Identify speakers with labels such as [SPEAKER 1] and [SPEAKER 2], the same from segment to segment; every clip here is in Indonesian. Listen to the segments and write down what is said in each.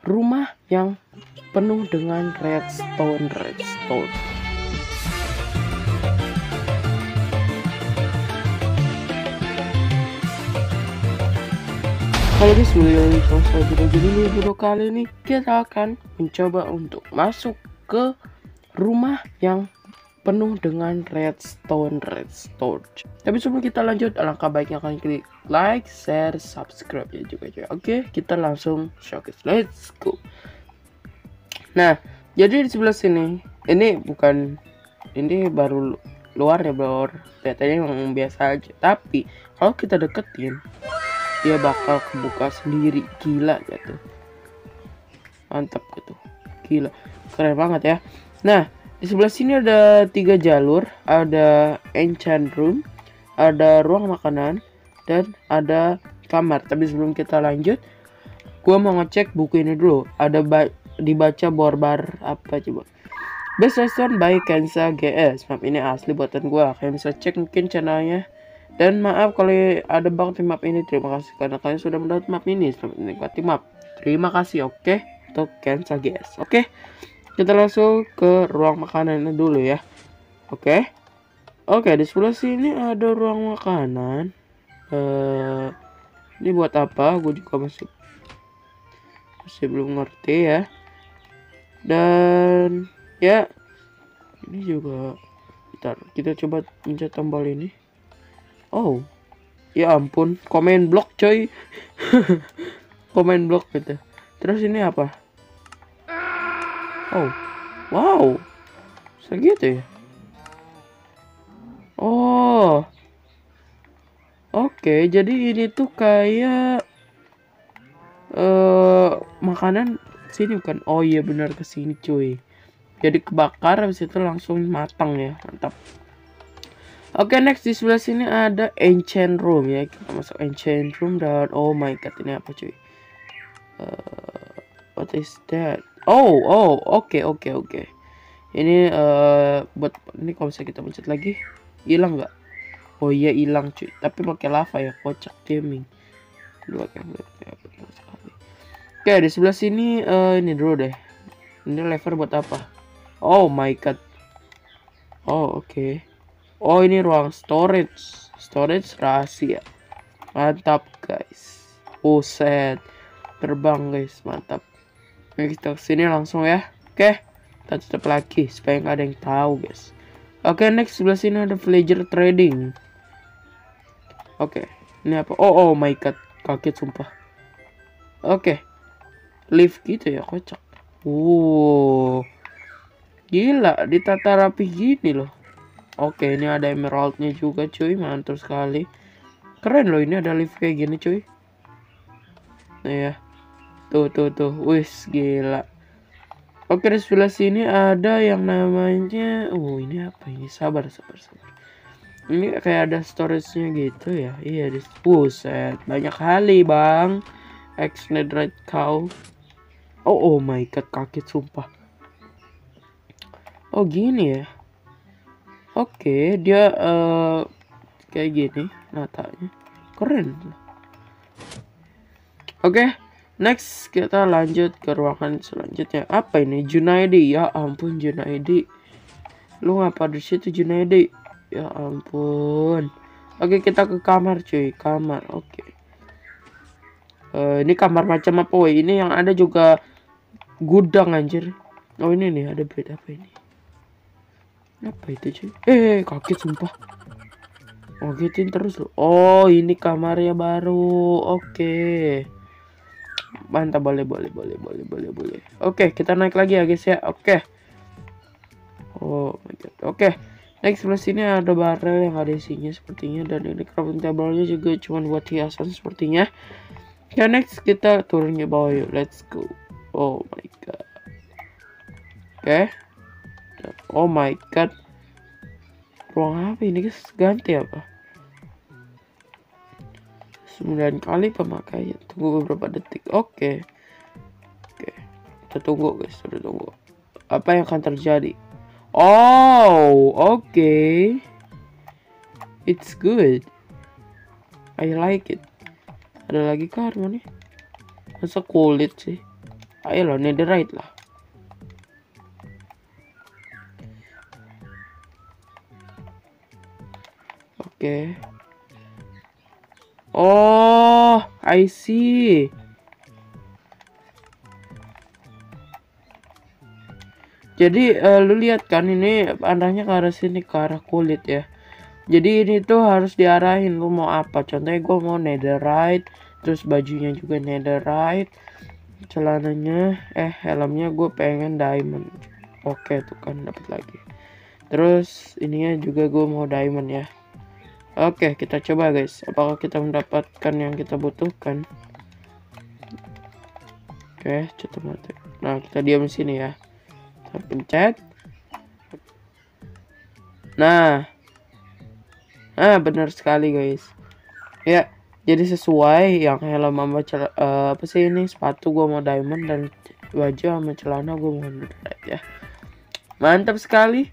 [SPEAKER 1] rumah yang penuh dengan redstone redstone. Halo guys, kembali lagi jadi video kali ini kita akan mencoba untuk masuk ke rumah yang penuh dengan redstone redstone. Tapi sebelum kita lanjut, alangkah baiknya kalian klik like, share, subscribe ya juga ya. Oke, kita langsung showcase. Let's go. Nah, jadi di sebelah sini, ini bukan ini baru luar ya bro. Kelihatannya memang biasa aja. Tapi kalau kita deketin, dia bakal kebuka sendiri gila gitu mantap gitu gila keren banget ya nah di sebelah sini ada tiga jalur ada enchant room ada ruang makanan dan ada kamar tapi sebelum kita lanjut gua mau ngecek buku ini dulu ada ba dibaca borbar apa coba Best Restaurant by Kensa GS Map ini asli buatan gua Kalian bisa cek mungkin channelnya dan maaf kalau ada bug di map ini. Terima kasih karena kalian sudah mendapat map ini. Selamat menikmati map. Terima kasih. Oke. Okay? Untuk Kensa GS. Oke. Okay? Kita langsung ke ruang makanan dulu ya. Oke. Oke, di sebelah sini ada ruang makanan. Uh, ini buat apa? Gue juga masih masih belum ngerti ya. Dan ya ini juga Bentar, kita coba pencet tombol ini. Oh, ya ampun, komen blok coy. komen blok gitu. Terus ini apa? Oh, wow, segitu ya. Oh, oke. Okay, jadi ini tuh kayak uh, makanan sini bukan? Oh iya benar ke sini cuy. Jadi kebakar habis itu langsung matang ya, mantap. Oke okay, next di sebelah sini ada ancient room ya kita masuk ancient room dan oh my god ini apa cuy uh, what is that oh oh oke okay, oke okay, oke. Okay. ini uh, buat ini kalau bisa kita pencet lagi hilang nggak? Oh iya hilang cuy. Tapi pakai lava ya kocak gaming. Dua oke di sebelah sini uh, ini dulu deh. Ini lever buat apa? Oh my god. Oh oke. Okay. Oh ini ruang storage. Storage rahasia. Mantap guys. Buset. Terbang guys. Mantap Oke kita ke sini langsung ya. Oke Kita tutup lagi Supaya nggak ada yang tahu guys. Oke next sebelah sini ada villager trading. Oke Ini apa? Oh oh my god Kaget sumpah. Oke Lift gitu ya kocak. Wow Gila ditata rapi gini loh. Oke, ini ada emeraldnya juga cuy, mantul sekali. Keren loh ini ada lift kayak gini cuy. Nah ya. Tuh tuh tuh, wis gila. Oke, di sebelah sini ada yang namanya Oh, ini apa ini? Sabar, sabar, sabar. Ini kayak ada storage-nya gitu ya. Iya, di Buset, banyak kali, Bang. X Netherite Cow. Oh, oh my god, kaget sumpah. Oh, gini ya. Oke, dia uh, kayak gini natanya. Keren. Oke, next kita lanjut ke ruangan selanjutnya. Apa ini? Junaidi. Ya ampun Junaidi. Lu ngapa di situ Junaidi? Ya ampun. Oke, kita ke kamar cuy. Kamar. Oke. Uh, ini kamar macam apa woy? Ini yang ada juga gudang anjir. Oh ini nih ada bed apa ini? apa itu cuy eh kaget sumpah Ngagetin terus loh. Oh, ini kamarnya baru. Oke. Mantap, boleh, boleh, boleh, boleh, boleh, boleh. Oke, kita naik lagi ya, guys ya. Oke. Oh my god. Oke. Next sebelah sini ada barel yang ada isinya sepertinya dan ini crafting table-nya juga cuma buat hiasan sepertinya. Ya next kita turun ke bawah yuk. Let's go. Oh my god. Oke. Oh my god. Ruang apa ini guys? Ganti apa? 9 kali pemakaian. Tunggu beberapa detik. Oke. Oke. Kita tunggu guys. Kita tunggu. Apa yang akan terjadi? Oh, oke. Okay. It's good. I like it. Ada lagi kah nih? Masa kulit sih? ayo lo netherite lah oke okay. Oh I see. Jadi uh, lu lihat kan ini panahnya ke arah sini ke arah kulit ya. Jadi ini tuh harus diarahin lu mau apa? Contohnya gue mau netherite terus bajunya juga netherite celananya eh helmnya gue pengen diamond. Oke tuh kan dapat lagi. Terus ininya juga gue mau diamond ya oke kita coba guys. Apakah kita mendapatkan yang kita butuhkan? Oke cepat mati. Nah kita diam di sini ya. Kita pencet. Nah. Ah benar sekali guys. Ya jadi sesuai yang helm sama uh, apa sih ini? Sepatu gua mau diamond dan baju sama celana gua mau red ya. Mantap sekali.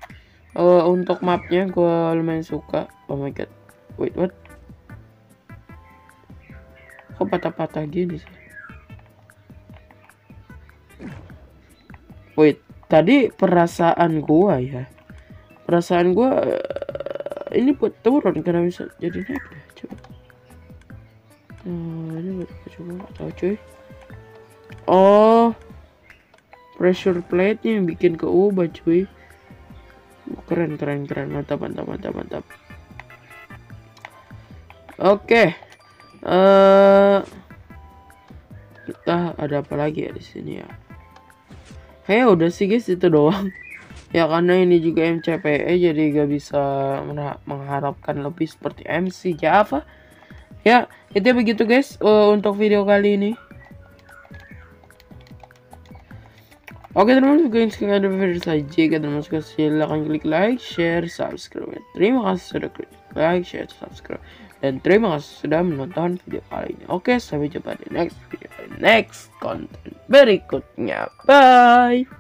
[SPEAKER 1] Uh, untuk mapnya gua lumayan suka. Oh my god wait what? Kok patah-patah gini sih? Wait tadi perasaan gua ya? Perasaan gua uh, ini buat turun karena bisa jadi naik deh coba. Hmm, ini buat coba tahu cuy. Oh pressure plate nya yang bikin keubah cuy. Keren keren keren. Mantap mantap mantap mantap oke okay. uh, eh, kita ada apa lagi ya di sini ya kayak udah sih guys itu doang ya karena ini juga MCPE jadi gak bisa mengharapkan lebih seperti MC Java ya itu begitu guys uh, untuk video kali ini Oke teman-teman yang suka ada video saja jika teman-teman suka silahkan klik like, share, subscribe. Terima kasih sudah klik like, share, subscribe. Dan terima kasih sudah menonton video kali ini. Oke sampai jumpa di next video, next content berikutnya. Bye.